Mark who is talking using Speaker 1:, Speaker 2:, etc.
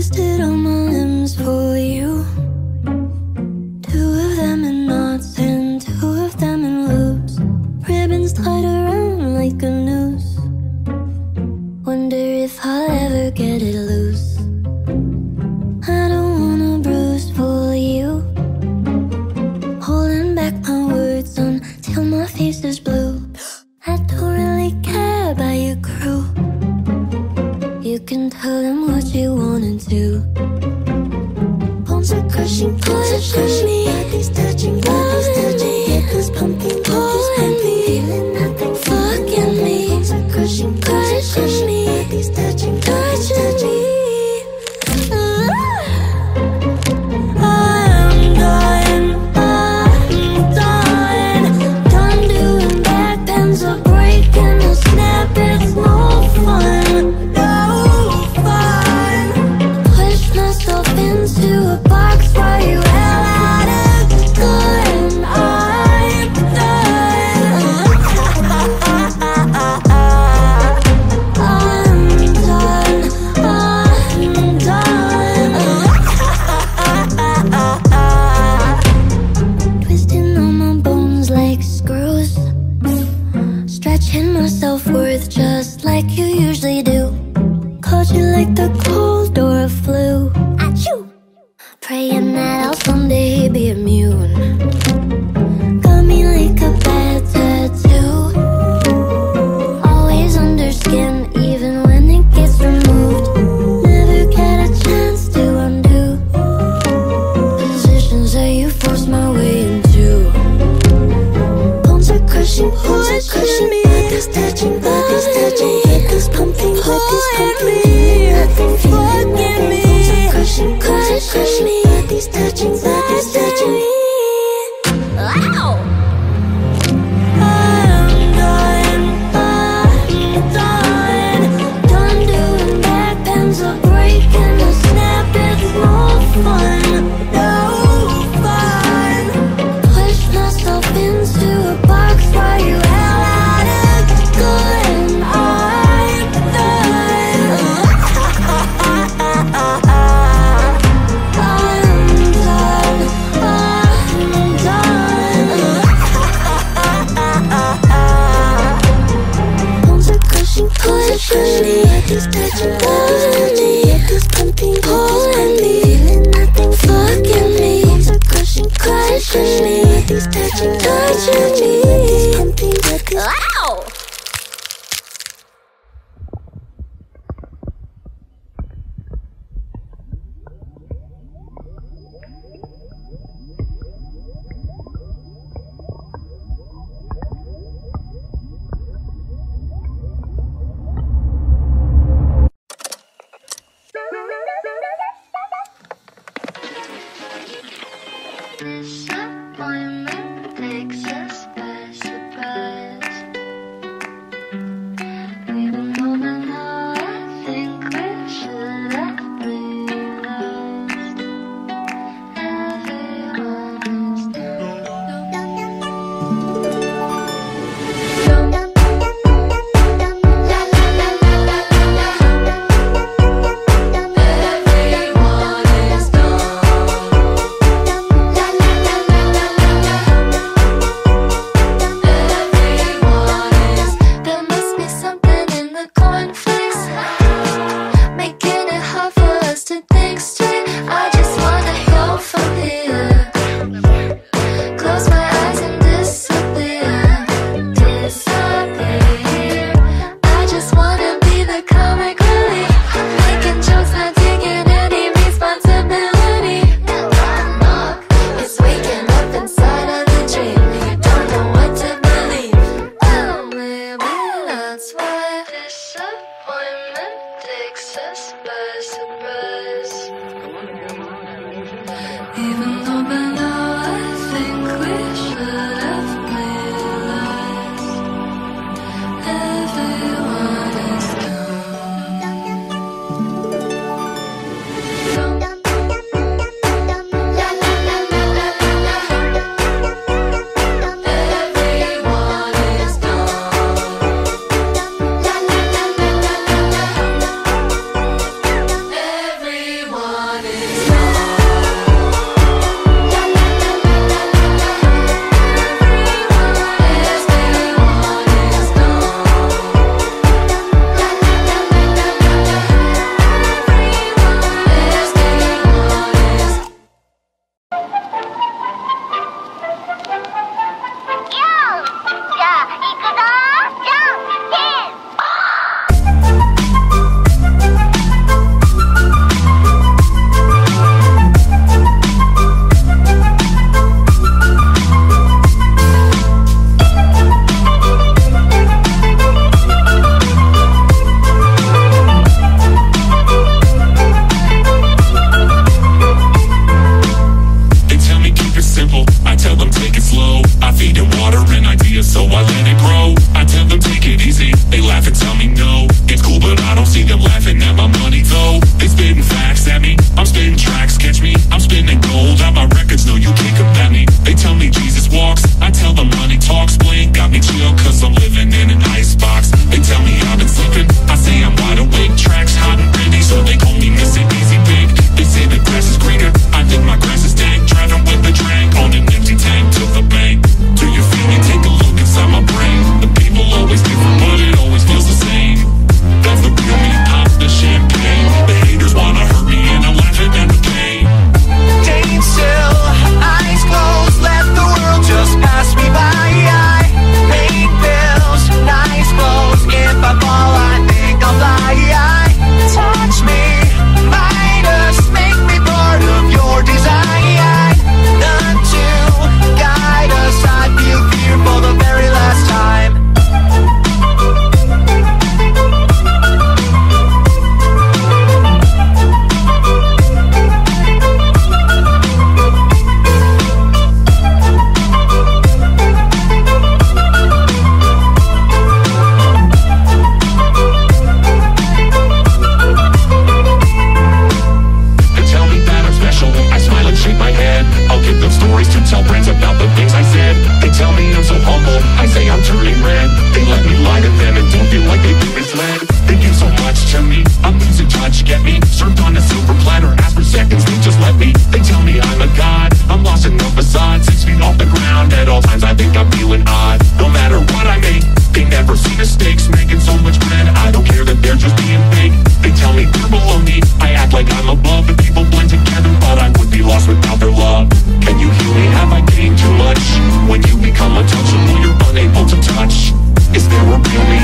Speaker 1: twisted all my limbs for you. Two of them in knots and two of them in loops. Ribbons tied around like a noose. Wonder if I'll ever get it loose. Touching, bodies touching.
Speaker 2: think I'm feeling odd. No matter what I make They never see mistakes. Making so much bread I don't care that they're just being fake. They tell me they're below me I act like I'm above. The people blend together But I would be lost without their love. Can you hear me? Have I gained too much? When you become untouchable You're unable to touch. Is there a real me?